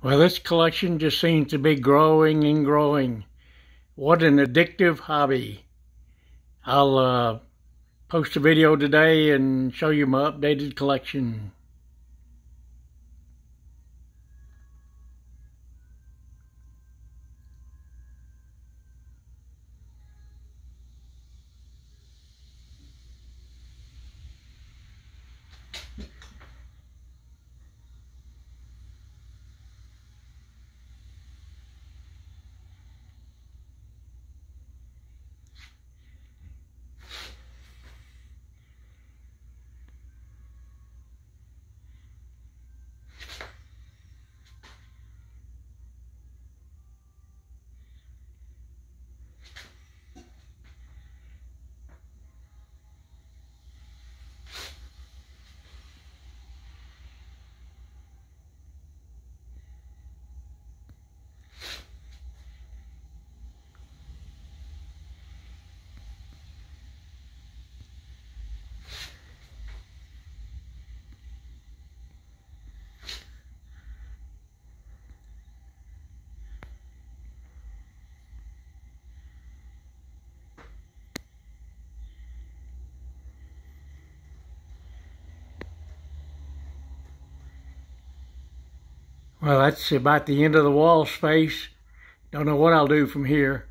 Well, this collection just seems to be growing and growing. What an addictive hobby. I'll uh, post a video today and show you my updated collection. Well, that's about the end of the wall space. Don't know what I'll do from here.